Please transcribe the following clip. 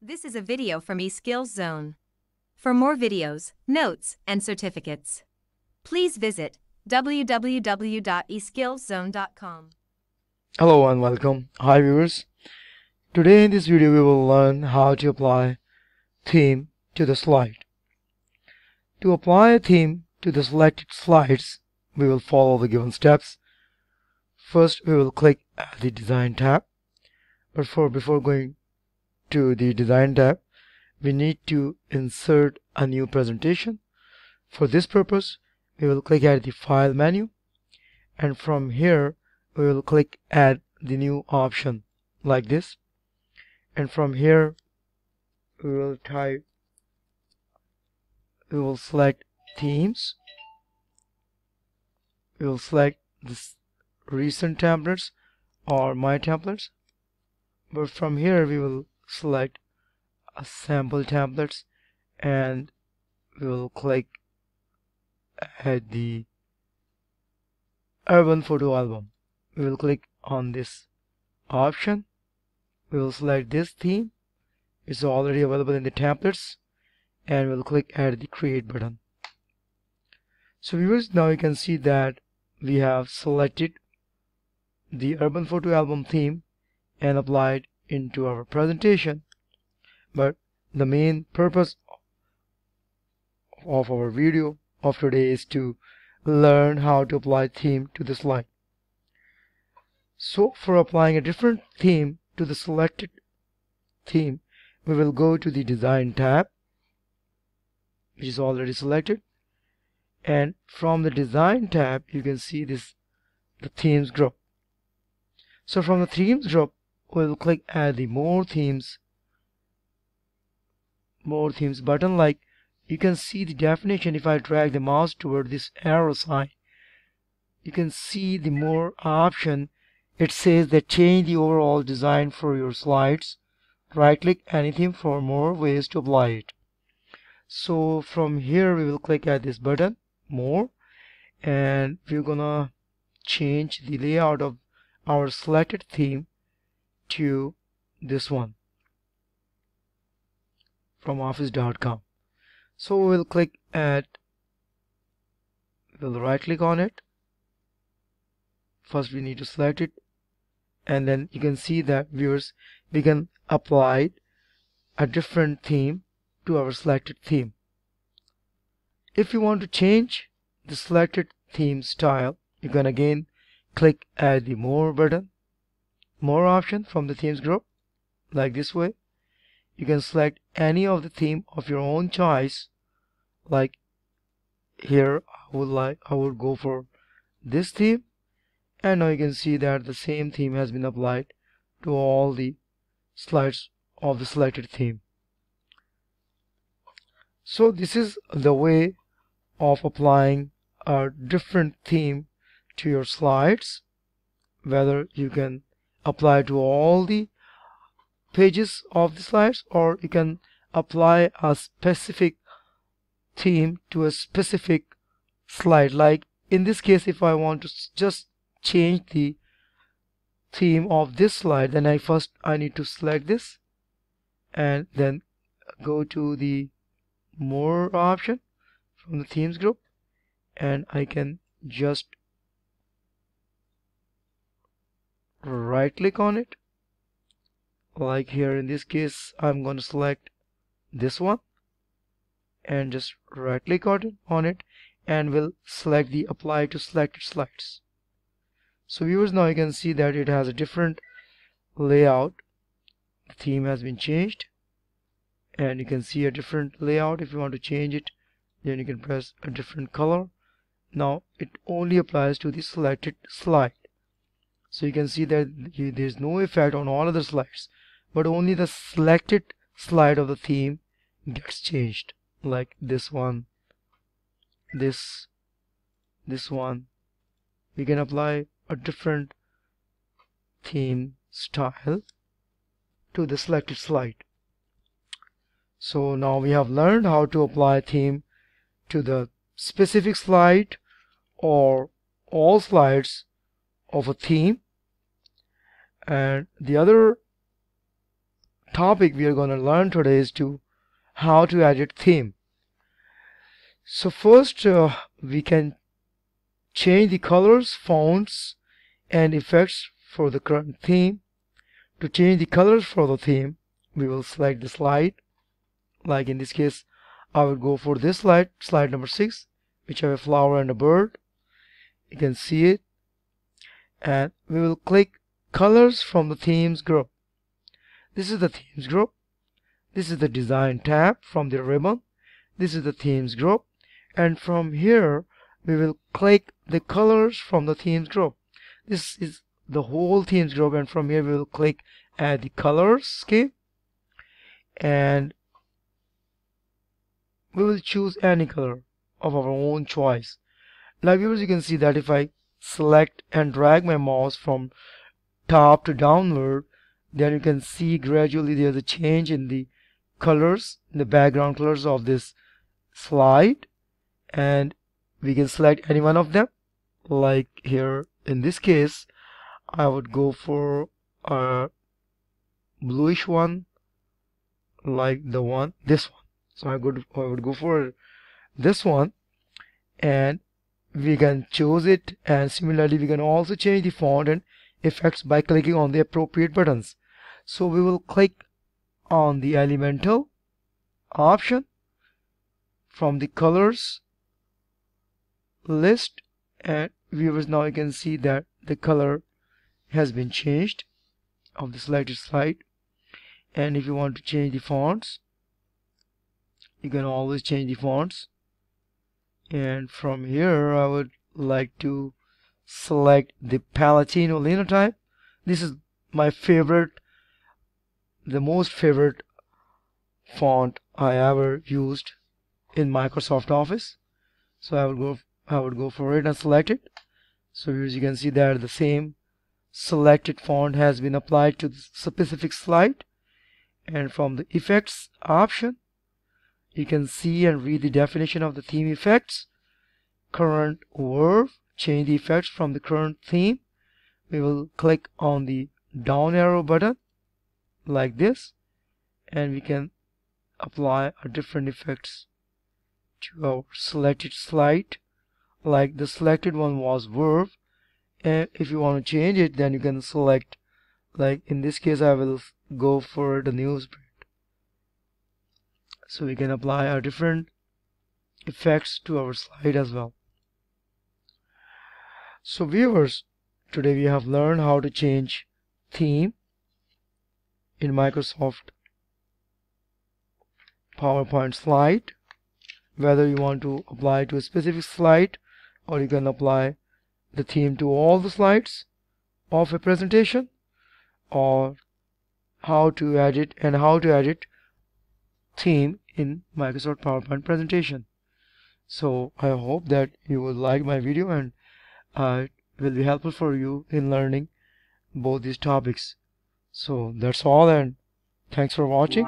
This is a video from eSkills Zone. For more videos, notes, and certificates, please visit www.eskillszone.com. Hello and welcome. Hi viewers. Today in this video we will learn how to apply theme to the slide. To apply a theme to the selected slides, we will follow the given steps. First we will click the design tab. But for before going to the design tab, we need to insert a new presentation. For this purpose, we will click at the file menu and from here we will click add the new option like this. And from here we will type we will select themes. We will select this recent templates or my templates. But from here we will select a sample templates and we will click at the urban photo album. We will click on this option. We will select this theme. It's already available in the templates and we'll click add the create button. So viewers now you can see that we have selected the urban photo album theme and applied into our presentation. But the main purpose of our video of today is to learn how to apply theme to the slide so for applying a different theme to the selected theme we will go to the design tab which is already selected. And from the design tab you can see this the themes group so from the themes group we'll click add the more themes more themes button. Like you can see the definition if I drag the mouse toward this arrow sign. You can see the more option. It says that change the overall design for your slides. Right click anything for more ways to apply it. So from here we will click at this button more and we're gonna change the layout of our selected theme to this one from office.com so we'll click at we'll right click on it. First we need to select it. And then you can see that viewers we can apply a different theme to our selected theme. If you want to change the selected theme style you can again click add the more button more option from the themes group like this way. You can select any of the theme of your own choice. Like here I would like I would go for this theme and now you can see that the same theme has been applied to all the slides of the selected theme so this is the way of applying a different theme to your slides whether you can apply to all the pages of the slides or you can apply a specific theme to a specific slide. Like in this case if I want to just change the theme of this slide then I first I need to select this and then go to the more option from the themes group and I can just right click on it. Like here in this case I'm going to select this one and just right click on it, and will select the apply to selected slides. So viewers now you can see that it has a different layout. The theme has been changed and you can see a different layout. If you want to change it then you can press a different color. Now it only applies to the selected slide so you can see that there's no effect on all other slides but only the selected slide of the theme gets changed like this one this this one. We can apply a different theme style to the selected slide. So now we have learned how to apply a theme to the specific slide or all slides of a theme and the other topic we are going to learn today is to how to edit theme so first uh, we can change the colors fonts and effects for the current theme to change the colors for the theme we will select the slide. Like in this case I will go for this slide slide number six which have a flower and a bird. You can see it and we will click colors from the themes group. This is the themes group. This is the design tab from the ribbon. This is the themes group. And from here we will click the colors from the themes group. This is the whole themes group and from here we will click add the colors scheme. And we will choose any color of our own choice. Now viewers you can see that if I select and drag my mouse from top to downward then you can see gradually there's a change in the colors the background colors of this slide. And we can select any one of them. Like here in this case I would go for a bluish one like the one this one. So I would I would go for this one. And we can choose it and similarly we can also change the font and effects by clicking on the appropriate buttons. So we will click on the elemental option from the colors list and viewers now you can see that the color has been changed of the selected slide and if you want to change the fonts you can always change the fonts and from here I would like to select the Palatino Linotype this is my favorite the most favorite font I ever used in Microsoft Office. So I would go I would go for it and select it. So as you can see that the same selected font has been applied to the specific slide. And from the effects option you can see and read the definition of the theme effects current Verve change the effects from the current theme. We will click on the down arrow button like this and we can apply a different effects to our selected slide like the selected one was Verve. And if you want to change it then you can select like in this case I will go for the newsprint so we can apply our different effects to our slide as well. So viewers today we have learned how to change theme in Microsoft PowerPoint slide. Whether you want to apply to a specific slide or you can apply the theme to all the slides of a presentation or how to edit and how to edit theme in Microsoft PowerPoint presentation so I hope that you will like my video and uh, it will be helpful for you in learning both these topics so that's all and thanks for watching.